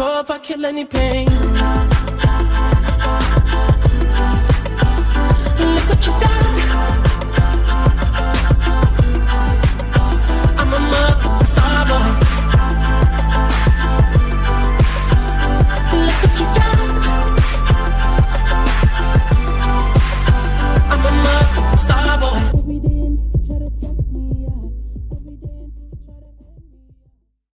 call if I kill any pain.